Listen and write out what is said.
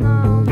no.